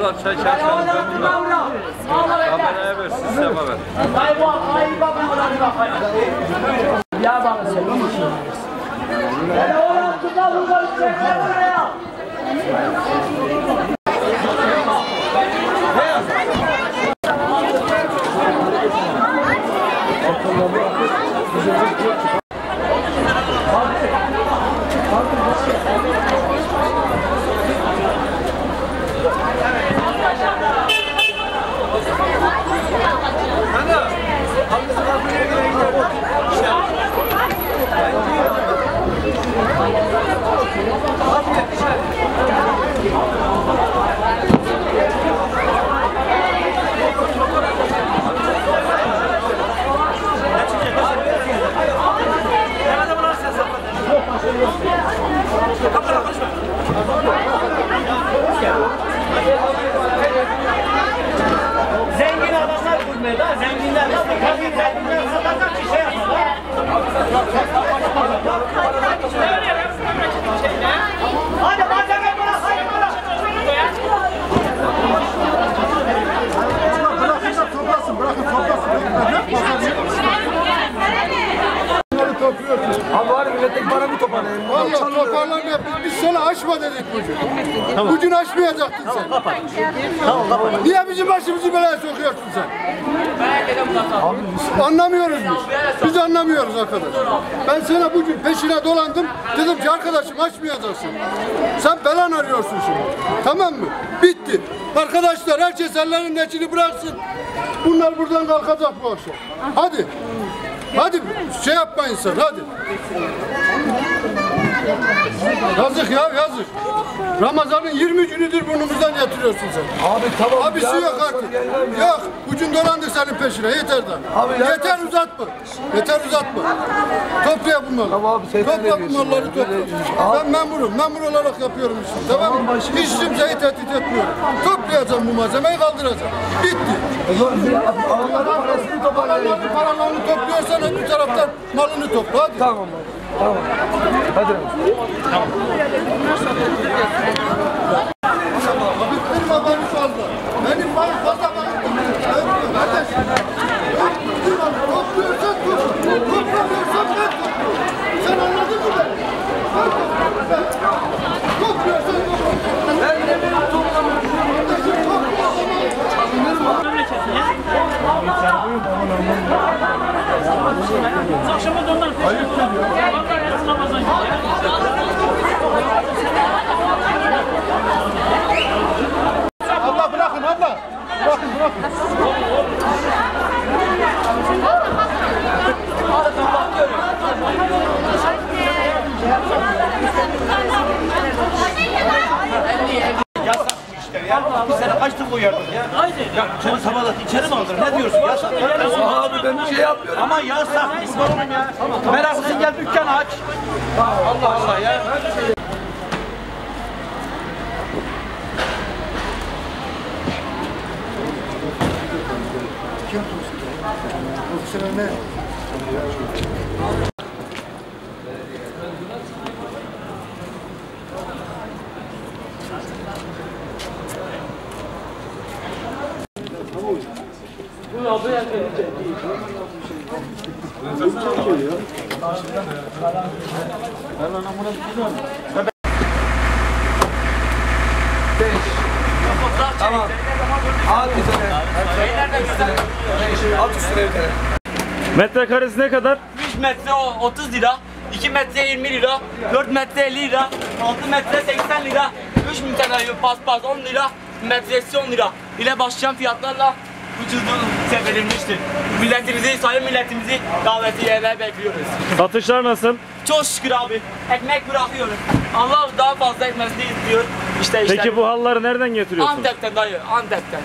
Bırak çay çay çay. Kameraya ver, sisteme ver. Ya bak senin için. Ben oğlum tutar bunları çekler oraya. Zengin Biz, sana açma dedik bugün. Bugün açmayacaktın sen. Niye bizim başımızı belaya sokuyorsun sen? Anlamıyoruz biz. Biz anlamıyoruz arkadaş. Ben sana bugün peşine dolandım. Dedim ki arkadaşım açmayacaksın. Sen belan arıyorsun şimdi. Tamam mı? Bitti. Arkadaşlar herkes ellerinin içini bıraksın. Bunlar buradan kalkacak bu akşam. Hadi. Hadi şey yapma insan hadi. Yazık ya yazık. Ramazan'ın 20 günüdür burnumuzdan yatırıyorsun sen. Abi tamam. Abisi ya, yok artık. ya. Yok. Bugün dolandık senin peşine. Yeter daha. Abi, Yeter gelmez. uzatma. Yeter uzatma. Topla bunları. Tamam abi, sen Topla bunları topla. Ben memurum. Memur olarak yapıyorum işimi. Tamam mı? başım Hiç kimseyi tehdit etmiyorum. Toplayacağım bu malzemeyi kaldıracağım. Bitti. Onların parasını toparlayın. Paralarını, paralarını topluyorsan öbür taraftan malını topla. Hadi. Tamam abi. Tamam. Hadi. Abi kırma beni fazla. Benim bana fazla bana. Kardeş. Topluyorsan topla. Toplamıyorsan ben topluyorum. Sen anladın mı beni? Ben topluyorum ben. Topluyorsan topla. Ben de benim toplamıyorum. Kardeşim topla o zaman. Akşama da onlar peşine. Ramazan gibi. Abla bırakın abla. Bırakın bırakın. Yasak bu işler ya. Kaç defa uyardık ya. Ya seni sabahlat içeri mi aldın? Ne diyorsun? Yasak. Abi ben bir şey yapmıyorum. Ama yasak. Sorunum ya. Meraklısın gel dükkanı aç. Allah Allah ya. Tamam. Al bir tane. At üstüne bir tane. Metrekaresi ne kadar? 3 metre o 30 lira, 2 metre 20 lira, 4 metre 50 lira, 6 metre 80 lira, 3 metre paspas 10 lira, metresi 10 lira ile başlayan fiyatlarla ucuzluğu verilmiştir. Milletimizi, sayın milletimizi davetiyeler bekliyoruz. Satışlar nasıl? Çok şükür abi. Ekmek bırakıyorum. Allah daha fazla etmesini istiyor. İşte işte. Peki bu halları nereden getiriyorsun? Antep'ten dayı, Antep'ten.